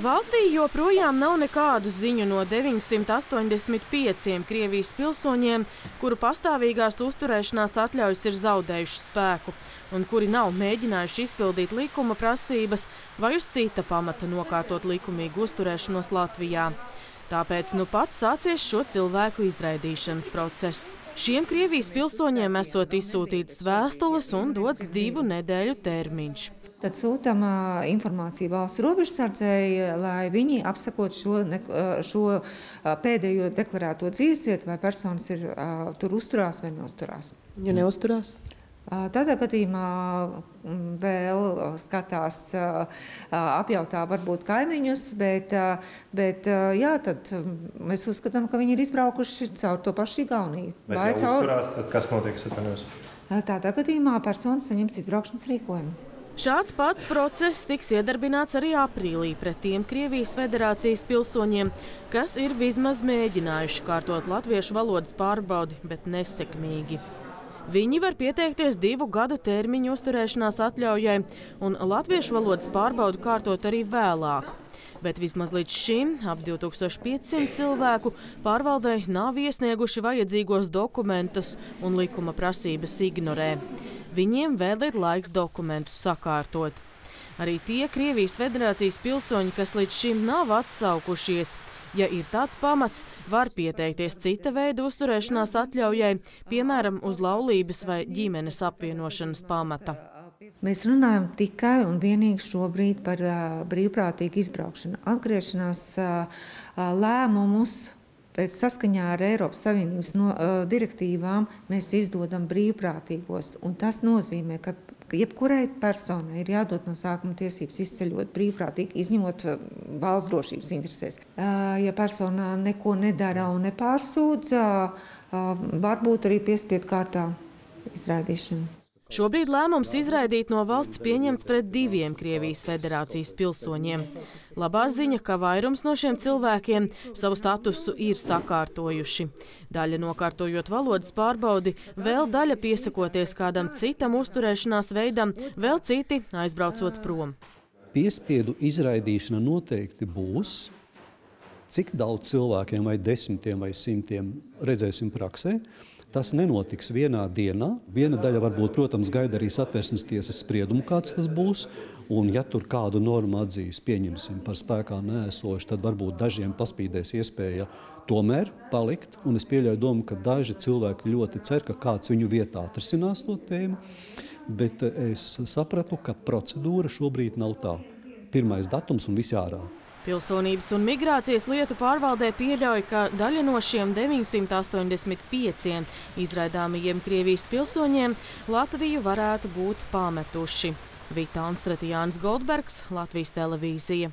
Valstī joprojām nav nekādu ziņu no 985 Krievijas pilsoņiem, kuru pastāvīgās uzturēšanās atļaujas ir zaudējušas spēku un kuri nav mēģinājuši izpildīt likuma prasības vai uz cita pamata nokārtot likumīgu uzturēšanos Latvijā. Tāpēc nu pats sācies šo cilvēku izraidīšanas process. Šiem Krievijas pilsoņiem esot izsūtītas vēstules un dots divu nedēļu termiņš. Tad sūtām informāciju valsts robežsardzēji, lai viņi apsakot šo, ne, šo pēdējo deklarēto dzīvesvietu, vai personas ir, tur uzturās vai neuzturās. Ja neuzturās? Tādā gadījumā vēl skatās, apjautā varbūt kaimiņus, bet, bet jā, tad mēs uzskatām, ka viņi ir izbraukuši caur to pašu Igauniju. Vai ja caur... uzturās, tad kas notiks ar tenis? Tādā gadījumā personas saņems izbraukšanas rīkojumu. Šāds pats process tiks iedarbināts arī aprīlī pret tiem Krievijas federācijas pilsoņiem, kas ir vismaz mēģinājuši kārtot latviešu valodas pārbaudi, bet nesekmīgi. Viņi var pieteikties divu gadu termiņu uzturēšanās atļaujai un latviešu valodas pārbaudu kārtot arī vēlāk. Bet vismaz līdz šim ap 2500 cilvēku pārvaldei nav iesnieguši vajadzīgos dokumentus un likuma prasības ignorē. Viņiem vēl ir laiks dokumentus sakārtot. Arī tie Krievijas federācijas pilsoņi, kas līdz šim nav atsaukušies – Ja ir tāds pamats, var pieteikties cita veida uzturēšanās atļaujai, piemēram, uz laulības vai ģimenes apvienošanas pamata. Mēs runājam tikai un vienīgi šobrīd par uh, brīvprātīgu izbraukšanu. Atgriešanās uh, lēmumus pēc saskaņā ar Eiropas Savienības no, uh, direktīvām mēs izdodam brīvprātīgos. Tas nozīmē, ka jebkurai personai ir jādod no sākuma tiesības izceļot brīvprātīgi, izņemot uh, valsts drošības interesēs. Uh, ja persona neko nedara un nepārsūdz, uh, varbūt arī piespiedu kārtā izraidīšana. Šobrīd lēmums izraidīt no valsts pieņemts pret diviem Krievijas federācijas pilsoņiem. Labā ziņa, ka vairums no šiem cilvēkiem savu statusu ir sakārtojuši. Daļa nokārtojot valodas pārbaudi, vēl daļa piesakoties kādam citam uzturēšanās veidam, vēl citi aizbraucot prom. Piespiedu izraidīšana noteikti būs. Cik daudz cilvēkiem, vai desmitiem vai simtiem, redzēsim praksē. Tas nenotiks vienā dienā. Viena daļa varbūt, protams, gaida arī satversmes tiesas spriedumu, kāds tas būs. Un, ja tur kādu normu atzīs, pieņemsim par spēkā nēsošu, tad varbūt dažiem paspīdēs iespēja tomēr palikt. Un es pieļauju domu, ka daži cilvēki ļoti cer, ka kāds viņu vietā atrisinās to tēmu. Bet es sapratu, ka procedūra šobrīd nav tā. Pirmais datums un viss ārā. Pilsonības un migrācijas lietu pārvaldē pieļauj, ka daļa no šiem 985 izraidāmajiem Krievijas pilsoņiem Latviju varētu būt pametuši. Vita Anstratijāns Goldbergs, Latvijas televīzija.